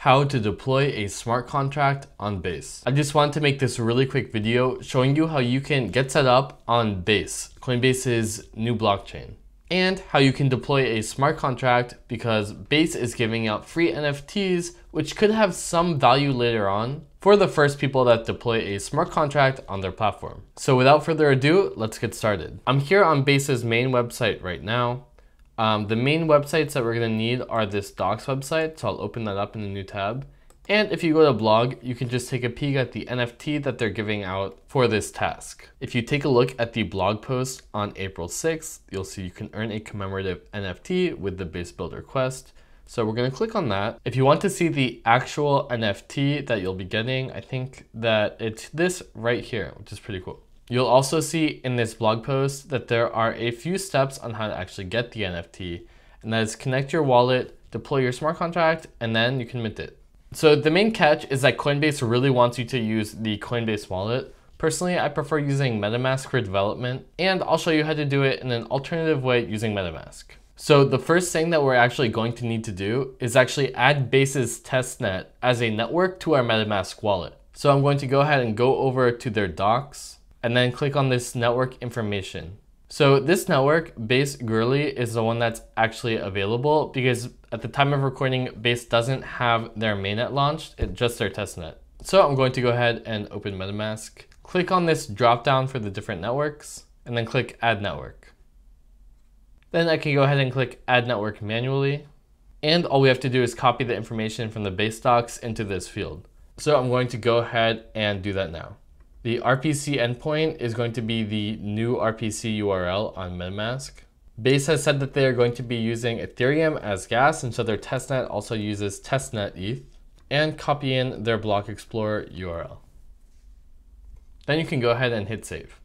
how to deploy a smart contract on Base. I just wanted to make this really quick video showing you how you can get set up on Base, Coinbase's new blockchain, and how you can deploy a smart contract because Base is giving out free NFTs, which could have some value later on for the first people that deploy a smart contract on their platform. So without further ado, let's get started. I'm here on Base's main website right now. Um, the main websites that we're going to need are this docs website, so I'll open that up in a new tab. And if you go to blog, you can just take a peek at the NFT that they're giving out for this task. If you take a look at the blog post on April 6th, you'll see you can earn a commemorative NFT with the base builder quest. So we're gonna click on that. If you want to see the actual NFT that you'll be getting, I think that it's this right here, which is pretty cool. You'll also see in this blog post that there are a few steps on how to actually get the NFT, and that is connect your wallet, deploy your smart contract, and then you can mint it. So the main catch is that Coinbase really wants you to use the Coinbase wallet. Personally, I prefer using MetaMask for development, and I'll show you how to do it in an alternative way using MetaMask. So the first thing that we're actually going to need to do is actually add Base's testnet as a network to our MetaMask wallet. So I'm going to go ahead and go over to their docs and then click on this network information. So this network, Base Goerli, is the one that's actually available because at the time of recording, Base doesn't have their mainnet launched, it's just their testnet. So I'm going to go ahead and open MetaMask, click on this dropdown for the different networks, and then click Add Network. Then I can go ahead and click Add Network manually, and all we have to do is copy the information from the base docs into this field. So I'm going to go ahead and do that now. The RPC endpoint is going to be the new RPC URL on MetaMask. Base has said that they are going to be using Ethereum as gas, and so their testnet also uses testnet ETH, and copy in their block explorer URL. Then you can go ahead and hit save.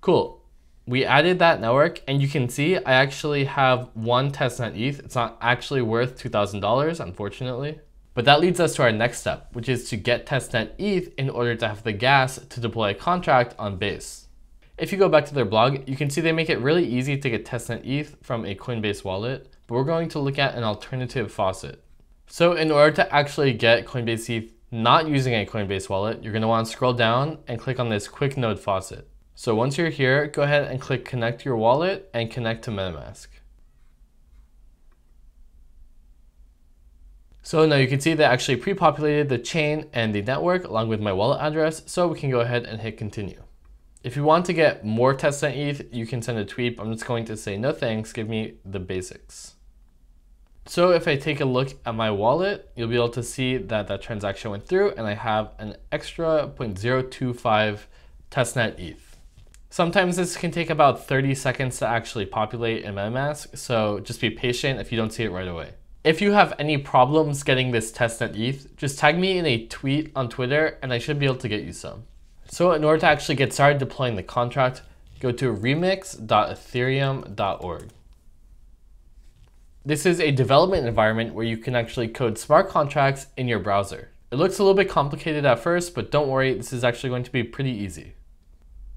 Cool. We added that network, and you can see I actually have one testnet ETH. It's not actually worth $2,000, unfortunately. But that leads us to our next step, which is to get testnet ETH in order to have the gas to deploy a contract on Base. If you go back to their blog, you can see they make it really easy to get testnet ETH from a Coinbase wallet, but we're going to look at an alternative faucet. So in order to actually get Coinbase ETH not using a Coinbase wallet, you're going to want to scroll down and click on this QuickNode faucet. So once you're here, go ahead and click connect your wallet and connect to MetaMask. So now you can see that actually pre-populated the chain and the network along with my wallet address, so we can go ahead and hit continue. If you want to get more testnet ETH, you can send a tweet. I'm just going to say no thanks, give me the basics. So if I take a look at my wallet, you'll be able to see that that transaction went through and I have an extra 0.025 testnet ETH. Sometimes this can take about 30 seconds to actually populate in MetaMask, so just be patient if you don't see it right away. If you have any problems getting this testnet ETH, just tag me in a tweet on Twitter and I should be able to get you some. So in order to actually get started deploying the contract, go to remix.ethereum.org. This is a development environment where you can actually code smart contracts in your browser. It looks a little bit complicated at first, but don't worry, this is actually going to be pretty easy.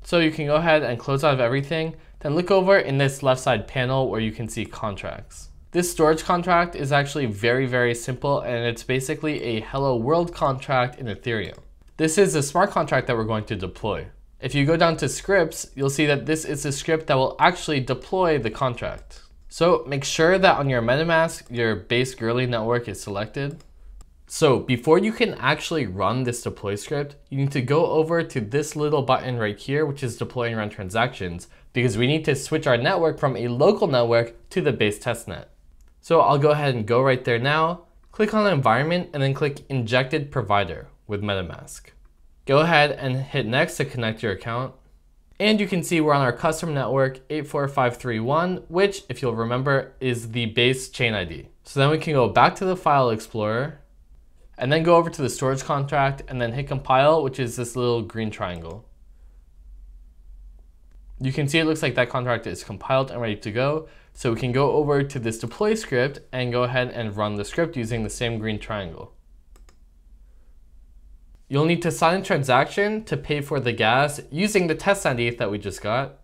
So you can go ahead and close out of everything, then look over in this left side panel where you can see contracts. This storage contract is actually very, very simple and it's basically a hello world contract in Ethereum. This is a smart contract that we're going to deploy. If you go down to scripts, you'll see that this is a script that will actually deploy the contract. So make sure that on your MetaMask, your base Goerli network is selected. So before you can actually run this deploy script, you need to go over to this little button right here, which is deploy and run transactions, because we need to switch our network from a local network to the base testnet. So I'll go ahead and go right there now, click on environment and then click injected provider with MetaMask. Go ahead and hit next to connect your account. And you can see we're on our custom network 84531, which if you'll remember is the base chain ID. So then we can go back to the file explorer and then go over to the storage contract and then hit compile, which is this little green triangle. You can see it looks like that contract is compiled and ready to go. So we can go over to this deploy script and go ahead and run the script using the same green triangle. You'll need to sign a transaction to pay for the gas using the testnet ETH that we just got.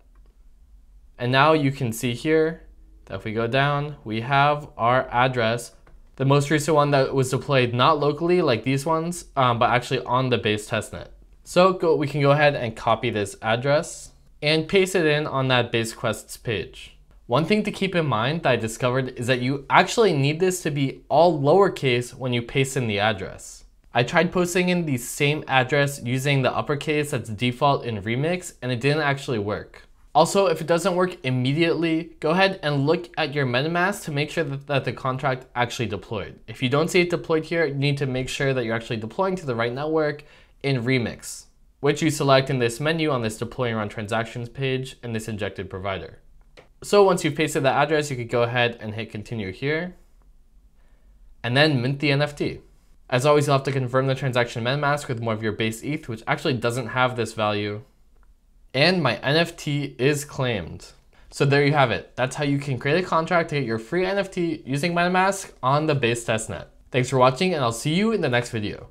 And now you can see here that if we go down, we have our address The most recent one that was deployed not locally like these ones, um, but actually on the base testnet. So go, we can go ahead and copy this address and paste it in on that base quests page. One thing to keep in mind that I discovered is that you actually need this to be all lowercase when you paste in the address. I tried posting in the same address using the uppercase that's default in Remix and it didn't actually work. Also, if it doesn't work immediately, go ahead and look at your MetaMask to make sure that, that, the contract actually deployed. If you don't see it deployed here, you need to make sure that you're actually deploying to the right network in Remix, which you select in this menu on this deploy and run transactions page in this injected provider. So once you've pasted the address, you could go ahead and hit continue here and then mint the NFT. As always, you'll have to confirm the transaction MetaMask with more of your base ETH, which actually doesn't have this value and my NFT is claimed. So there you have it. That's how you can create a contract to get your free NFT using MetaMask on the base testnet. Thanks for watching and I'll see you in the next video.